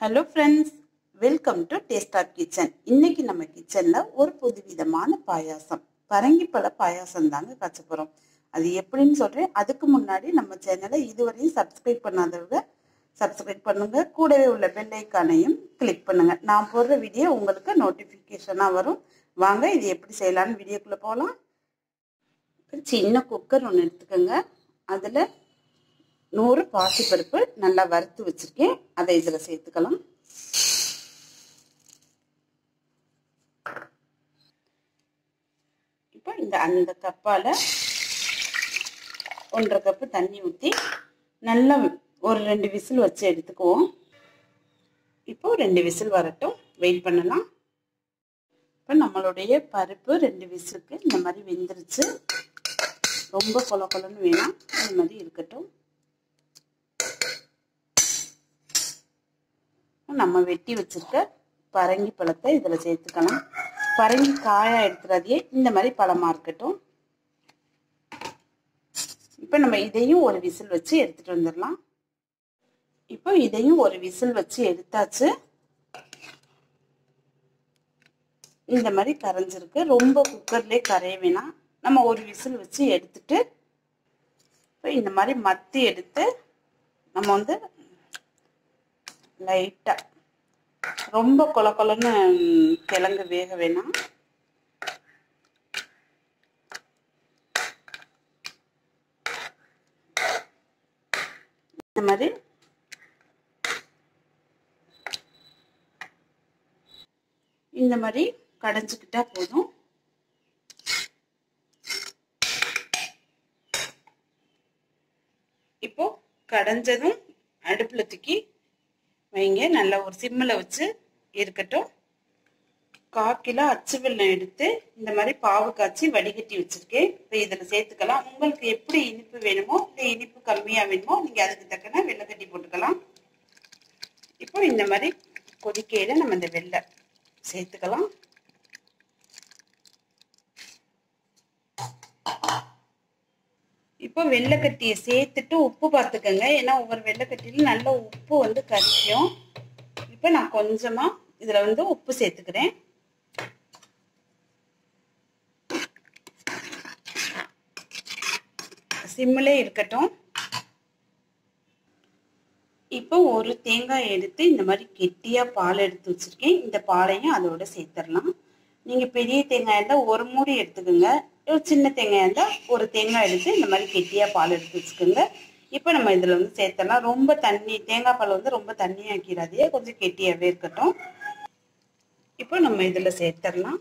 Hello friends welcome to taste of kitchen இன்னைக்கு நம்ம கிச்சனில் ஒரு புதுவிதமான பாயாசம். பரங்கிப்பழ பாயாசம் தாங்க காய்ச்ச போகிறோம் அது எப்படின்னு சொல்கிறேன் அதுக்கு முன்னாடி நம்ம சேனலை இதுவரையும் சப்ஸ்கிரைப் பண்ணாதவங்க சப்ஸ்கிரைப் பண்ணுங்க. கூடவே உள்ள பெல் ஐக்கானையும் கிளிக் பண்ணுங்கள் நான் போடுற வீடியோ உங்களுக்கு நோட்டிஃபிகேஷனாக வரும். வாங்க இது எப்படி செய்யலாம்னு வீடியோக்குள்ளே போகலாம் சின்ன குக்கர் ஒன்று எடுத்துக்கோங்க. அதில் நூறு பாசிப்பருப்பு நல்லா வறுத்து வச்சுருக்கேன். அதை இதில் சேர்த்துக்கலாம். இப்போ இந்த அந்த கப்பால் ஒன்றரை கப்பு தண்ணி ஊற்றி நல்லா ஒரு ரெண்டு விசில் வச்சு எடுத்துக்குவோம். இப்போ ரெண்டு விசில் வரட்டும். வெயிட் பண்ணலாம். இப்போ நம்மளுடைய பருப்பு ரெண்டு விசிலுக்கு இந்த மாதிரி வெந்துருச்சு. ரொம்ப கொல கொலன்னு வேணாம். இந்த மாதிரி இருக்கட்டும். நம்ம வெட்டி வச்சிருக்க பரங்கி பழத்தை இதில் சேர்த்துக்கலாம். பரங்கி காயாக எடுத்துறதையே இந்த மாதிரி பழமாக இருக்கட்டும். இப்போ நம்ம இதையும் ஒரு விசில் வச்சு எடுத்துட்டு வந்துடலாம். இப்போ இதையும் ஒரு விசில் வச்சு எடுத்தாச்சு. இந்த மாதிரி கரைஞ்சிருக்கு. ரொம்ப குக்கர்லேயே கரைய வேணாம். நம்ம ஒரு விசில் வச்சு எடுத்துட்டு இப்போ இந்த மாதிரி மத்தி எடுத்து நம்ம வந்து லைட்டாக ரொம்ப கொல கொலன்னு கிழங்கு வேக வேணாம் இந்த மாதிரி. இந்த மாதிரி கடைஞ்சிக்கிட்டா போதும். இப்போ கடைஞ்சதும் அடுப்பில் தூக்கி வைங்க. நல்லா ஒரு சிம்மில் வச்சு இருக்கட்டும். கால் கிலோ அச்சு வெள்ளம் எடுத்து இந்த மாதிரி பாவு காய்ச்சி வடிகட்டி வச்சுருக்கேன். இப்போ இதில் சேர்த்துக்கலாம். உங்களுக்கு எப்படி இனிப்பு வேணுமோ இல்லை இனிப்பு கம்மியாக வேணுமோ நீங்கள் அதுக்கு தக்கன வெள்ளை கட்டி போட்டுக்கலாம். இப்போ இந்த மாதிரி கொதிக்கையில் நம்ம இந்த வெள்ளை சேர்த்துக்கலாம். இப்போ வெள்ளைக்கட்டியை சேர்த்துட்டு உப்பு பார்த்துக்கோங்க ஏன்னா ஒவ்வொரு வெள்ளைக்கட்டியிலும் நல்ல உப்பு வந்து கரிக்கும். இப்போ நான் கொஞ்சமாக இதில் வந்து உப்பு சேர்த்துக்கிறேன். சிம்மிலே இருக்கட்டும். இப்போ ஒரு தேங்காய் எடுத்து இந்த மாதிரி கெட்டியாக பால் எடுத்து வச்சுருக்கேன். இந்த பாலையும் அதோட சேர்த்துடலாம். நீங்கள் பெரிய தேங்காய் இருந்தால் ஒரு மூடி எடுத்துக்கோங்க. ஒரு சின்ன தேங்காய் இருந்தால் ஒரு தேங்காய் எடுத்து இந்த மாதிரி கெட்டியாக பால் எடுத்து வச்சுக்கோங்க. இப்போ நம்ம இதில் வந்து சேர்த்தலாம். ரொம்ப தண்ணி தேங்காய் பால் வந்து ரொம்ப தண்ணி ஆக்கிடாதே கொஞ்சம் கெட்டியாகவே இருக்கட்டும். இப்போ நம்ம இதில் சேர்த்துடலாம்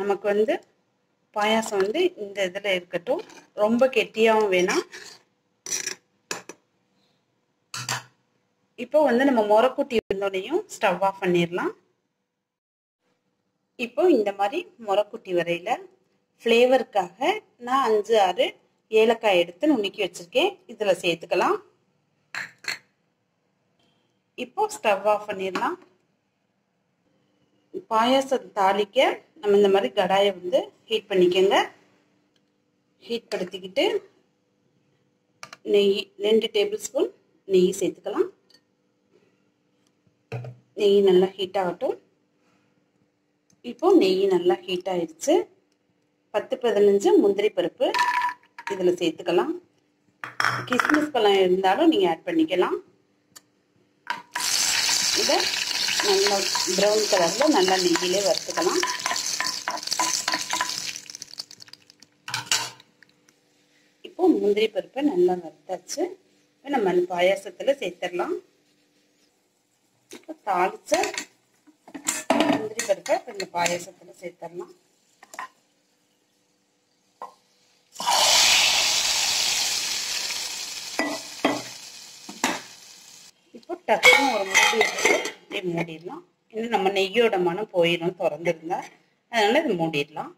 நமக்கு வந்து பாயாசம் வந்து இந்த இதில் இருக்கட்டும். ரொம்ப கெட்டியாகவும் வேணாம். இப்போ வந்து நம்ம முறக்குட்டி இருந்தோடையும் ஸ்டவ் ஆஃப் பண்ணிடலாம் இப்போ இந்த மாதிரி முறக்குட்டி வரையில் ஃப்ளேவருக்காக நான் அஞ்சு ஆறு ஏலக்காய் எடுத்து நுணுக்கி வச்சுருக்கேன். இதில் சேர்த்துக்கலாம். இப்போ ஸ்டவ் ஆஃப் பண்ணிடலாம் பாயாசம் தாளிக்க நம்ம இந்த மாதிரி கடாயை வந்து ஹீட் பண்ணிக்கோங்க. ஹீட் படுத்திக்கிட்டு நெய் ரெண்டு டேபிள் ஸ்பூன் நெய் சேர்த்துக்கலாம். நெய் நல்லா ஹீட் ஆகட்டும். இப்போ நெய் நல்லா ஹீட் ஆயிடுச்சு. பத்து பதினஞ்சு முந்திரி பருப்பு இதில் சேர்த்துக்கலாம். கிஸ்மிஸ் பழம் இருந்தாலும் நீங்கள் ஆட் பண்ணிக்கலாம். இதை நல்லா ப்ரௌன் கலரில் நல்லா நெய்யிலே வறுத்துக்கலாம். இப்போ முந்திரி பருப்பை நல்லா வறுத்தாச்சு. இப்போ நம்ம பாயாசத்தில் சேர்த்துடலாம். இப்போ தாளிச்ச முந்திரி பருப்பை இப்போ இந்த பாயாசத்தில் சேர்த்துடலாம் இப்போ டக்குன்னு ஒரு மூடி எடுத்து மூடிடலாம். இன்னும் நம்ம நெய்யோட மனம் போயிடும் திறந்துருந்தா. அதனால இது மூடிடலாம்.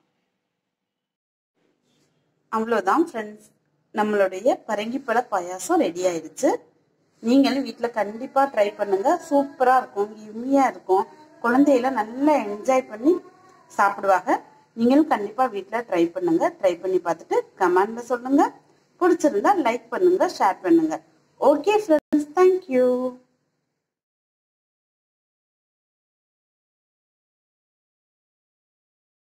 அவ்வளோதான் ஃப்ரெண்ட்ஸ் நம்மளுடைய பரங்கிப்பழ பாயாசம் ரெடி ஆயிடுச்சு. நீங்களும் வீட்டில் கண்டிப்பாக ட்ரை பண்ணுங்க. சூப்பராக இருக்கும். இம்மியாக இருக்கும். குழந்தையெல்லாம் நல்லா என்ஜாய் பண்ணி சாப்பிடுவாங்க. நீங்களும் கண்டிப்பாக வீட்டில் ட்ரை பண்ணுங்க. ட்ரை பண்ணி பார்த்துட்டு கமெண்ட்ல சொல்லுங்க. பிடிச்சிருந்தா லைக் பண்ணுங்க ஷேர் பண்ணுங்க. Okay friends thank you